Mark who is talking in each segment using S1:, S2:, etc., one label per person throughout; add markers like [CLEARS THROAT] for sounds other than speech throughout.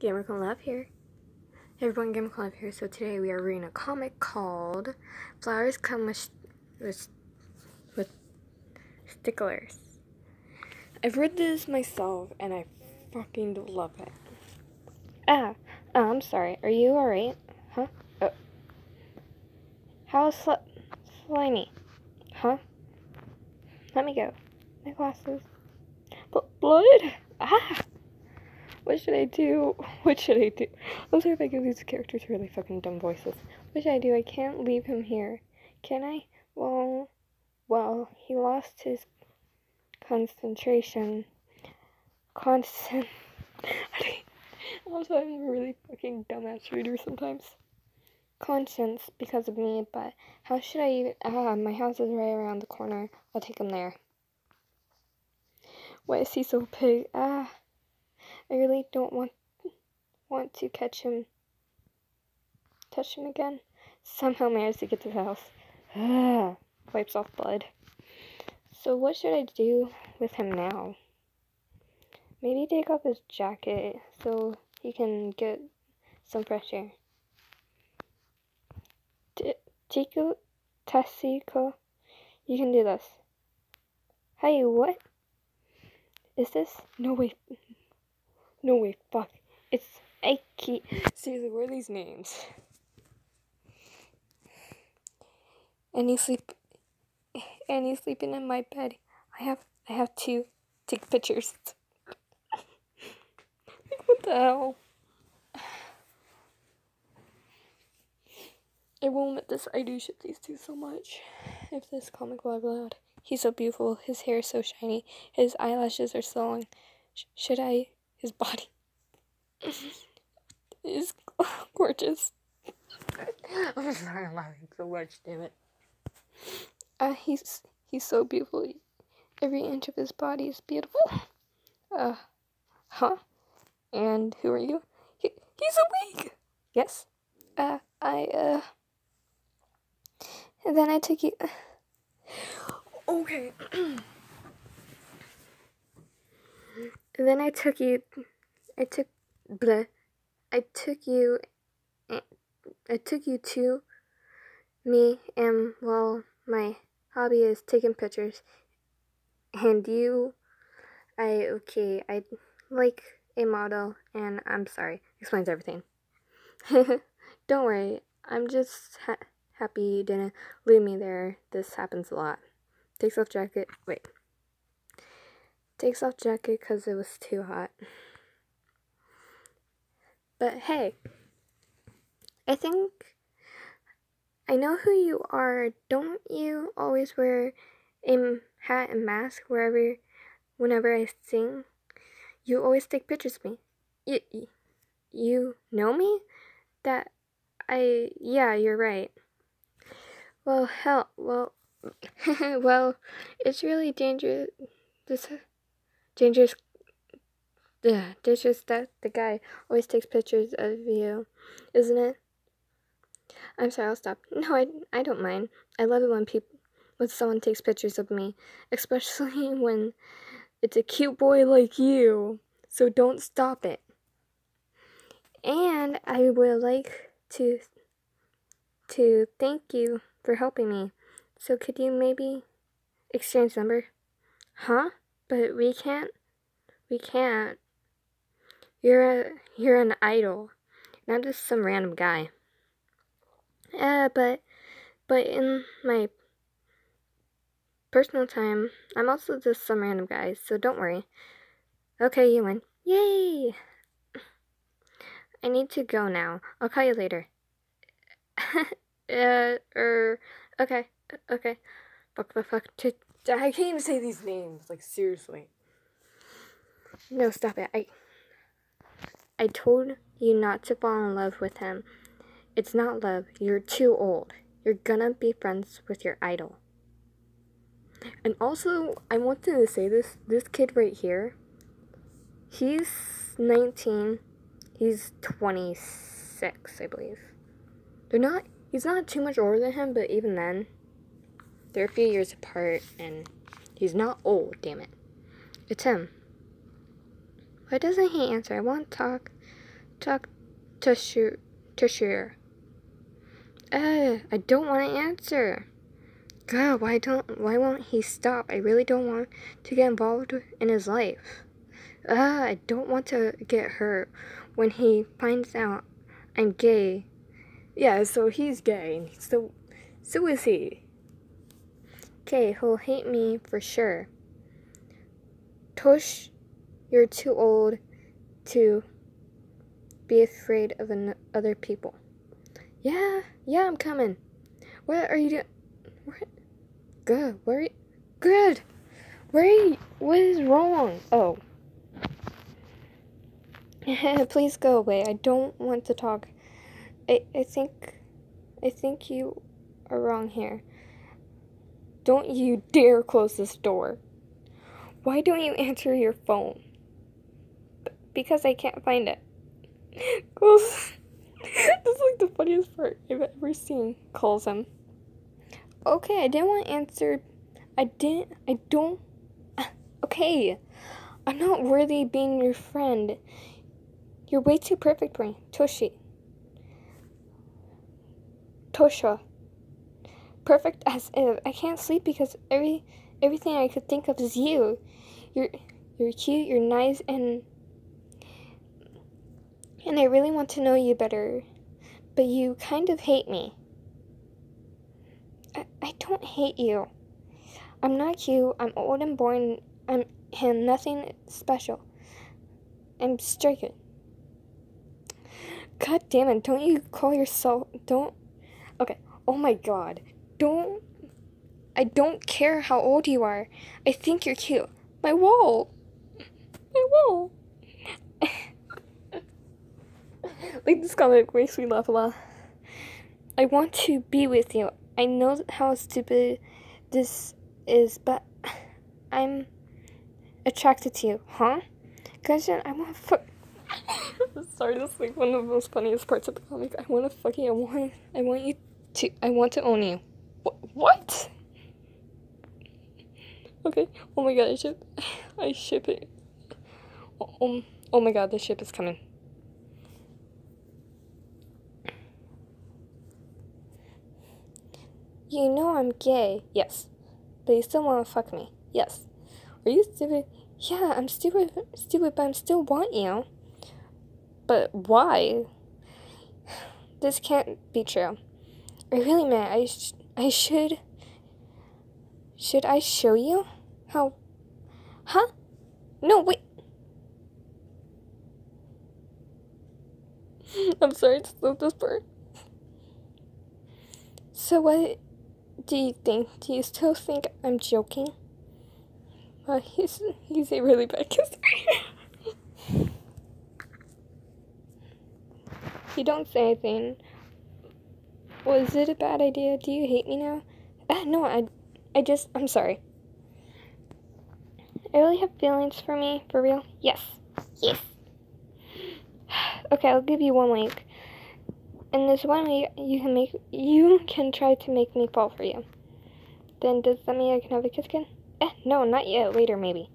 S1: Gamer Queen Love here. Hey everyone, Gamer Queen Love here. So today we are reading a comic called Flowers Come with, with, with Stalkers. I've read this myself and I fucking love it. Ah, oh, I'm sorry. Are you alright? Huh? Oh. How's sl Slimy? Huh? Let me go. My glasses. B blood? Ah! What should I do? [LAUGHS] What should I do? I'm sorry if I give these characters really fucking dumb voices. What should I do? I can't leave him here. Can I? Well, well, he lost his concentration. Constant. [LAUGHS] Sorry, I'm a really fucking dumbass reader sometimes. Conscience because of me, but how should I even? Ah, my house is right around the corner. I'll take him there. Why is he so big? Ah. I really don't want want to catch him touch him again. Somehow managed to get to the house. Ah, [SIGHS] wipes off blood. So what should I do with him now? Maybe take off his jacket so he can get some fresh air. Tiku Tasiko, you can do this. Hey, what? Is this? No, wait. No way, fuck. It's Aiki. Seriously, what are these names? And he's sleep and sleeping in my bed. I have I have to take pictures. [LAUGHS] what the hell? I will admit this I do ship these two so much. If this comic ever loud. He's so beautiful. His hair is so shiny. His eyelashes are so long. Sh should I his body is gorgeous. I'm sorry, I'm laughing so much, damn it. Uh, he's he's so beautiful. Every inch of his body is beautiful. Uh, huh? And who are you? He, he's awake. Yes. Uh, I uh. And then I took you. Okay. [CLEARS THROAT] And then I took you, I took, bleh, I took you, eh, I took you to me, and well, my hobby is taking pictures, and you, I, okay, I like a model, and I'm sorry, explains everything. [LAUGHS] Don't worry, I'm just ha happy you didn't leave me there. This happens a lot. Takes off jacket, wait. Takes off jacket because it was too hot. But hey, I think I know who you are. Don't you always wear a hat and mask wherever, whenever I sing? You always take pictures of me. You, you know me? That I, yeah, you're right. Well, hell, well, [LAUGHS] well, it's really dangerous. This dangerous yeah, just that the guy always takes pictures of you, isn't it? I'm sorry, I'll stop. No, I, I don't mind. I love it when people when someone takes pictures of me, especially [LAUGHS] when it's a cute boy like you. So don't stop it. And I would like to to thank you for helping me. So could you maybe exchange number? Huh? But we can't. We can't. You're a, you're an idol, not just some random guy. Uh, but, but in my personal time, I'm also just some random guy, so don't worry. Okay, you win. Yay! I need to go now. I'll call you later. [LAUGHS] uh, er, okay, okay. Fuck, fuck, fuck. I can't even say these names. Like seriously. No, stop it. I I told you not to fall in love with him. It's not love. You're too old. You're gonna be friends with your idol. And also, I wanted to say this. This kid right here, he's 19. He's 26, I believe. They're not, he's not too much older than him, but even then, they're a few years apart, and he's not old, damn it. It's him. Why doesn't he answer? I want to talk talk to shoot to share. Uh, I don't want to answer. God, why don't why won't he stop? I really don't want to get involved in his life. Uh, I don't want to get hurt when he finds out I'm gay. Yeah, so he's gay. So so is he. Okay, he'll hate me for sure. Tosh, you're too old to be afraid of other people. Yeah, yeah, I'm coming. What are you doing? What? Good. Where? Are you? Good. Where? Are you? What is wrong? Oh. [LAUGHS] Please go away. I don't want to talk. I I think, I think you are wrong here. Don't you dare close this door. Why don't you answer your phone? because I can't find it. Close. [LAUGHS] this is like the funniest part I've ever seen. Calls him. Okay, I didn't want to answer. I didn't. I don't. [SIGHS] Okay. I'm not worthy being your friend. You're way too perfect for me. Toshi. Tosha. Perfect as if. I can't sleep because every everything I could think of is you. You're you're cute, you're nice and and I really want to know you better, but you kind of hate me. I, I don't hate you. I'm not cute, I'm old and boring, I'm and nothing special. I'm stricken. God damn it, don't you call yourself don't Okay. Oh my god. Don't I don't care how old you are. I think you're cute. My wall. My wall. [LAUGHS] like this comic makes me laugh a lot. I want to be with you. I know how stupid this is, but I'm attracted to you, huh? Cause I want to fuck. [LAUGHS] Sorry, this is like one of the most funniest parts of the comic. I want to fuck you. I want. I want you to. I want to own you. Wh- what? Okay. Oh my god, I ship. [LAUGHS] I ship it. Oh, um. Oh my god, the ship is coming. You know I'm gay. Yes. But you still want to fuck me. Yes. Are you stupid? Yeah, I'm stupid, stupid, but I'm still want you. But why? [SIGHS] This can't be true. I really meant I, I should. Should I show you how? Huh? No, wait. [LAUGHS] I'm sorry to stop this part. So what do you think? Do you still think I'm joking? Well, he's he's a really bad [LAUGHS] kisser. you don't say anything. Was it a bad idea? Do you hate me now? Uh, no, I, I just, I'm sorry. I really have feelings for me, for real? Yes. Yes. [SIGHS] okay, I'll give you one week in this one week, you can make you can try to make me fall for you. Then does that mean I can have a kiss again? Eh, no, not yet. Later, maybe.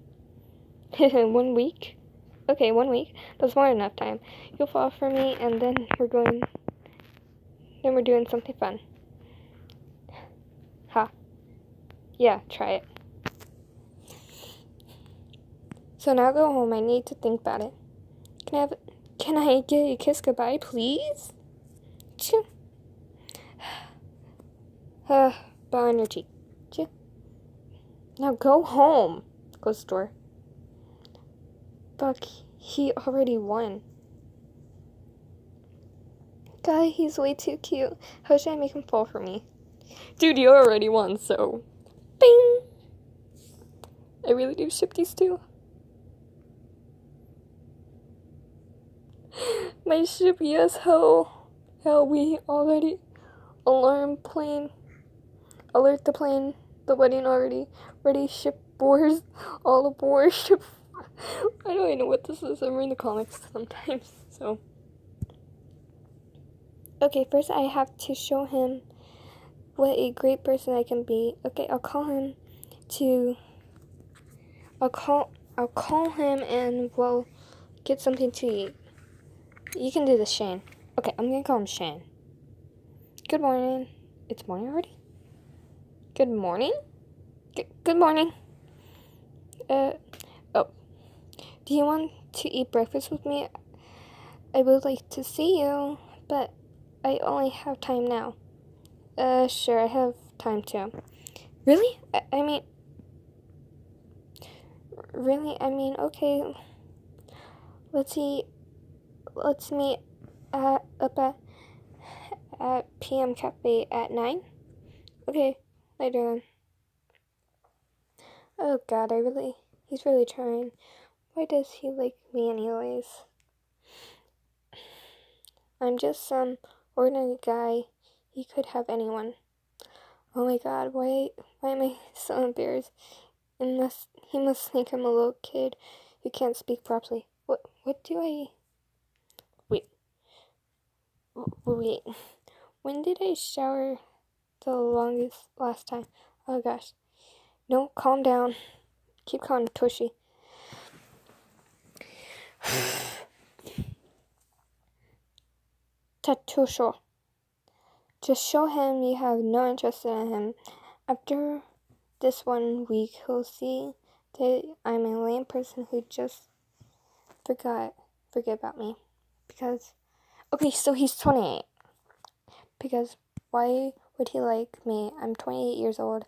S1: [LAUGHS] one week? Okay, one week. That's more than enough time. You'll fall for me, and then we're going. Then we're doing something fun. Ha. Huh. Yeah, try it. So now go home. I need to think about it. Can I have? Can I get a kiss goodbye, please? Choo. [SIGHS] Uh, bow on your cheek. Choo. Now go home. The door. Buck, he already won. Guy, he's way too cute. How should I make him fall for me? Dude, you already won, so. Bing! I really do ship these two. [GASPS] My ship, yes, ho. Hell, we already alarm plane. Alert the plane. The wedding already ready. Ship boards all aboard. [LAUGHS] Ship. I don't even know what this is. I'm reading the comics sometimes, [LAUGHS] so. Okay, first I have to show him what a great person I can be. Okay, I'll call him to. I'll call. I'll call him and we'll get something to eat. you can do this, Shane. Okay, I'm gonna call him Shane. Good morning. It's morning already? Good morning? G good morning. Uh, oh. Do you want to eat breakfast with me? I would like to see you, but I only have time now. Uh, sure, I have time too. Really? I, I mean, really? I mean, okay. Let's see. Let's meet at up at at PM Cafe at nine. Okay, later then. Oh God, I really. He's really trying. Why does he like me anyways? I'm just some ordinary guy. He could have anyone. Oh my god, why why am I so embarrassed? Unless he must think I'm a little kid who can't speak properly. What what do I Wait. Wait. When did I shower the longest last time? Oh gosh. No, calm down. Keep calm, Tushy. Tatusho. Just show him you have no interest in him. After this one week, he'll see that I'm a lame person who just forgot forget about me. Because, okay, so he's 28. Because why would he like me? I'm 28 years old,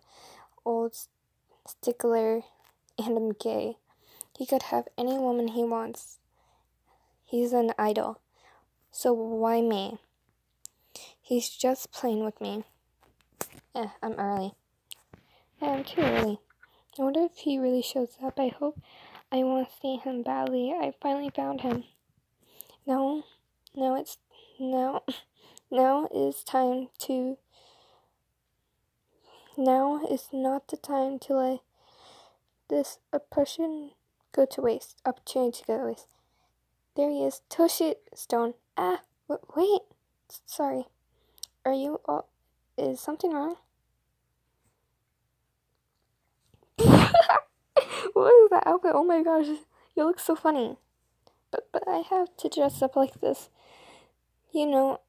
S1: old stalker, and I'm gay. He could have any woman he wants. He's an idol. So why me? He's just playing with me. Eh, I'm early. Yeah, I'm too early. I wonder if he really shows up. I hope I want to see him badly. I finally found him. Now, now it's now, [LAUGHS] now is time to. Now is not the time to let this oppression go to waste. Opportunity to go to waste. There he is. Tush it, Stone. Ah, wait. Sorry. Are you all. Is something wrong? [LAUGHS] what is that outfit? Oh my gosh. You look so funny. But, but I have to dress up like this. You know,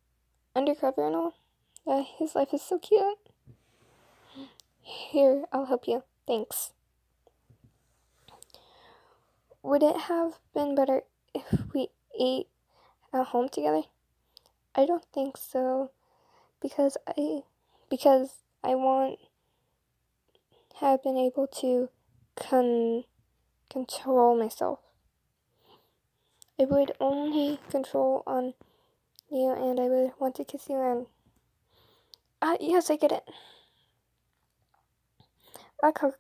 S1: undercover and all. Uh, his life is so cute. Here, I'll help you. Thanks. Would it have been better if we ate at home together? I don't think so because I because I want have been able to con control myself. I would only control on you and I would want to kiss you and ah yes I get it. Okay.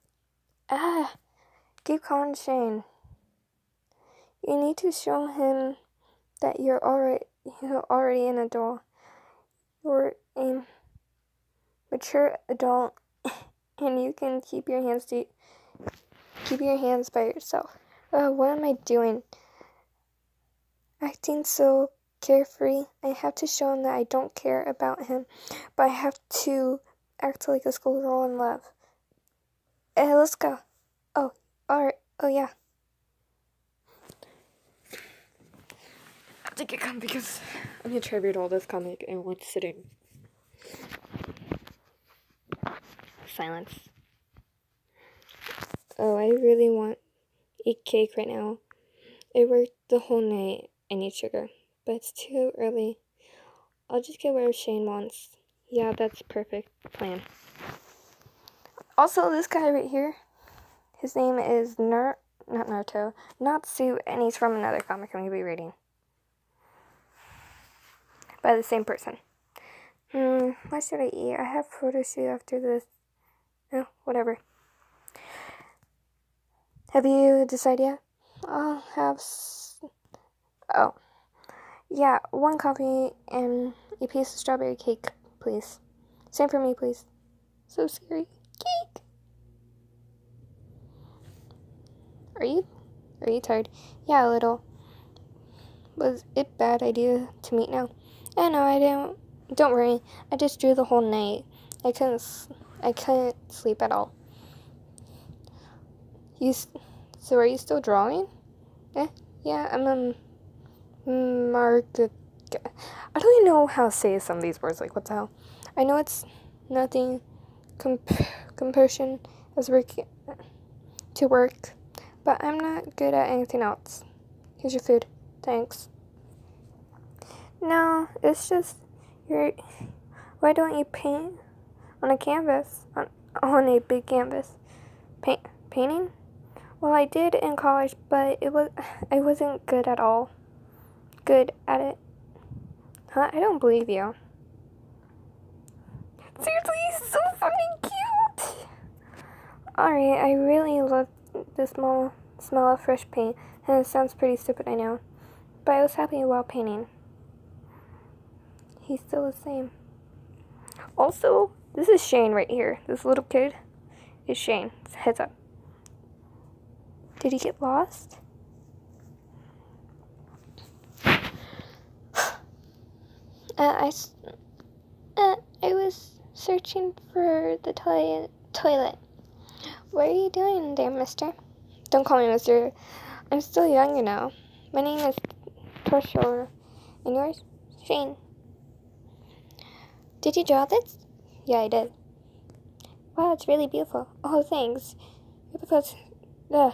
S1: Ah keep calling Shane. You need to show him that you're already you're already an adult. You're a mature adult, [LAUGHS] and you can keep your hands to keep your hands by yourself. Uh, what am I doing? Acting so carefree. I have to show him that I don't care about him, but I have to act like a schoolgirl in love. Hey, let's go. Oh, alright. Oh, yeah. Get come because I'm gonna try to read all this comic and what's sitting. Silence. Oh, I really want eat cake right now. I worked the whole night. I need sugar, but it's too early. I'll just get whatever Shane wants. Yeah, that's perfect plan. Also, this guy right here, his name is Nar not Naruto, Natsu, and he's from another comic I'm gonna be reading by the same person. Hmm, what should I eat? I have photo shoot after this. No, whatever. Have you decided yet? I'll have. S- oh. Yeah, one coffee and a piece of strawberry cake, please. Same for me, please. So scary. Cake! Are you. Are you tired? Yeah, a little. Was it bad idea to meet now? I know I didn't. Don't worry. I just drew the whole night. I couldn't. I couldn't sleep at all. You. So are you still drawing? Eh? Yeah, I'm a Market. I don't even know how to say some of these words. Like, what the hell? I know it's nothing comp- compression as work to work, but I'm not good at anything else. Here's your food. Thanks. No, it's just you're. Why don't you paint on a canvas on on a big canvas? Paint painting? Well, I did in college, but it was [SIGHS] I wasn't good at all. Good at it. Huh? I don't believe you. Seriously, so fucking cute. Alright, I really love the small smell of fresh paint, and it sounds pretty stupid, I know. But I was happy while painting. He's still the same. Also, this is Shane right here. This little kid is Shane. Heads up. Did he get lost? Uh, I, uh, I was searching for the toilet. Toilet. What are you doing there, mister? Don't call me mister. I'm still young, you know. My name is Torshower. And yours? Shane. Did you draw this? Yeah, I did. Wow, it's really beautiful. Oh, thanks. You're the first. Uh,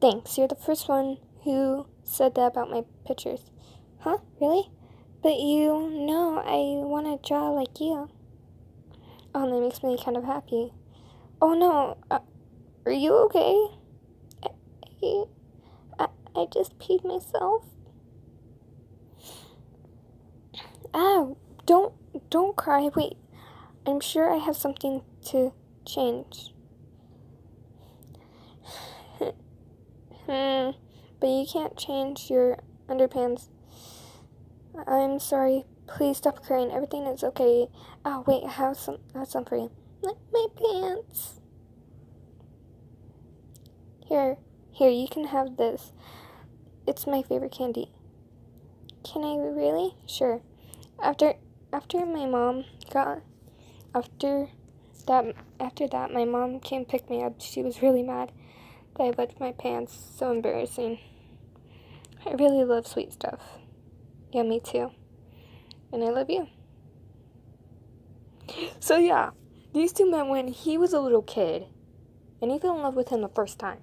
S1: thanks. You're the first one who said that about my pictures. Huh? Really? But you know I want to draw like you. Oh, that makes me kind of happy. Oh no, uh, are you okay? I, I, I just peed myself. Ah, don't don't cry. Wait, I'm sure I have something to change. hmm, but you can't change your underpants I'm sorry. Please stop crying. Everything is okay. Oh, wait, I have some, I have some for you. Like my pants. Here, here, you can have this. It's my favorite candy. Can I really? Sure. After, after my mom got, after that, after that, my mom came pick me up. She was really mad that I left my pants. So embarrassing. I really love sweet stuff. Yeah, me too. And I love you. So yeah, these two met when he was a little kid, and he fell in love with him the first time.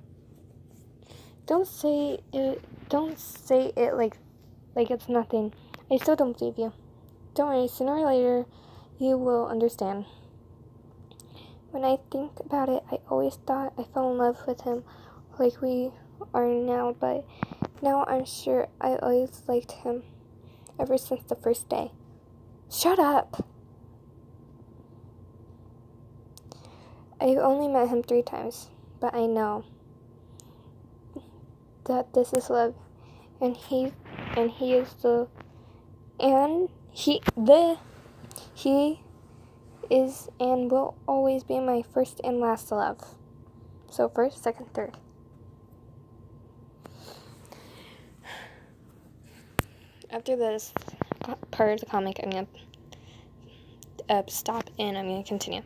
S1: Don't say it. Don't say it like, like it's nothing. I still don't believe you. Don't worry. Sooner or later, you will understand. When I think about it, I always thought I fell in love with him, like we are now. But now I'm sure I always liked him ever since the first day. Shut up! I've only met him three times, but I know that this is love, and he and he is the and he the he is and will always be my first and last love. So first, second, third. after this part of the comic, I'm gonna uh, stop and I'm gonna continue.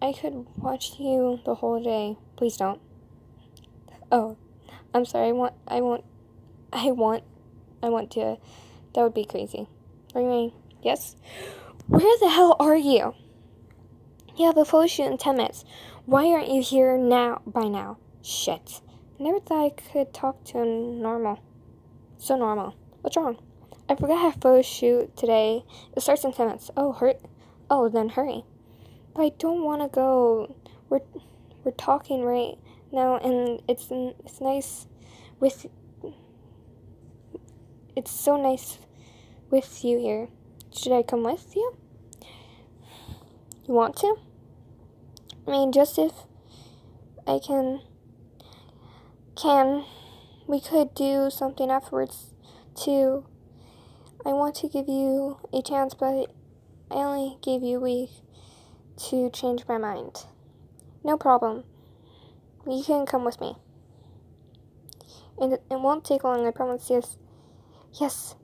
S1: I could watch you the whole day. Please don't. Oh, I'm sorry. I want. I want. I want. I want to. That would be crazy. Anyway, yes. Where the hell are you? You have a photo shoot in ten minutes. Why aren't you here now? By now. Shit. I never thought I could talk to him normal. So normal. What's wrong? I forgot I have a photo shoot today. It starts in 10 minutes. Oh, hurt. Oh, then hurry. But I don't want to go. We're we're talking right now, and it's it's nice with. It's so nice with you here. Should I come with you? You want to? I mean, just if I can. Can we could do something afterwards too. I want to give you a chance, but I only gave you a week to change my mind. No problem. You can come with me. And it won't take long, I promise. Yes. Yes.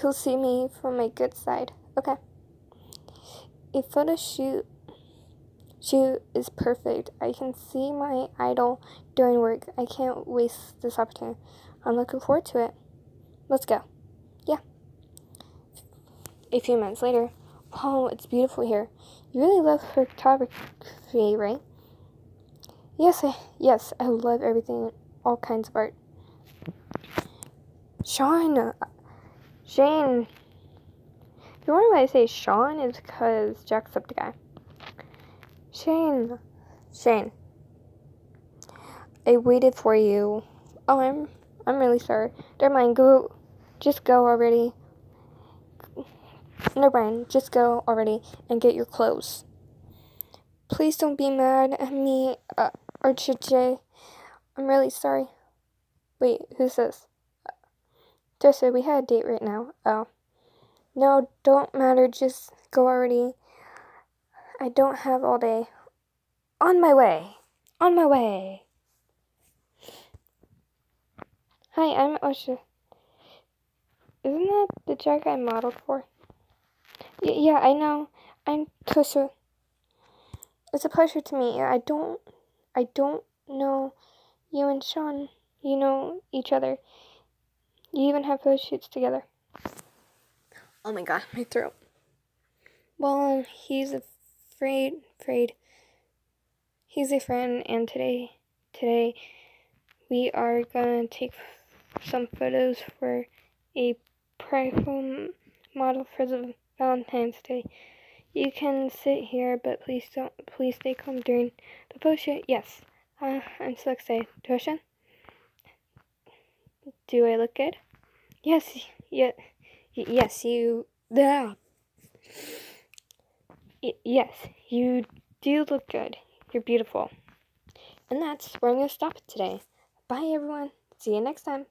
S1: He'll see me from my good side. Okay. A photo shoot shoot is perfect. I can see my idol doing work. I can't waste this opportunity. I'm looking forward to it. let's go. Yeah. A few minutes later, oh, it's beautiful here. You really love photography, right? Yes, I, yes, I love everything, all kinds of art. Sean, Shane. The reason why I say Sean is because Jacksepticeye. Shane, Shane. I waited for you. Oh, I'm, I'm really sorry. Never mind. Go, just go already. Never mind. Just go already and get your clothes. Please don't be mad at me, uh, Archie. I'm really sorry. Wait, who's this? Tessa, we had a date right now. Oh. No, don't matter. Just go already. I don't have all day. On my way. On my way. Hi, I'm Osha. Isn't that the jacket I modeled for? Y yeah, I know. I'm Tosha. It's a pleasure to meet you. I don't, I don't know you and Sean. You know each other. You even have photo shoots together. Oh my god, my throat. Well, he's afraid, afraid. He's a friend, and today, today, we are gonna take some photos for a profile model for the Valentine's Day. You can sit here, but please don't, please stay calm during the photo shoot. Yes, uh, I'm so excited. Tosha, do I look good? Yes, yeah, yes, you, yeah. yes, you do look good. You're beautiful. And that's where I'm going to stop it today. Bye, everyone. See you next time.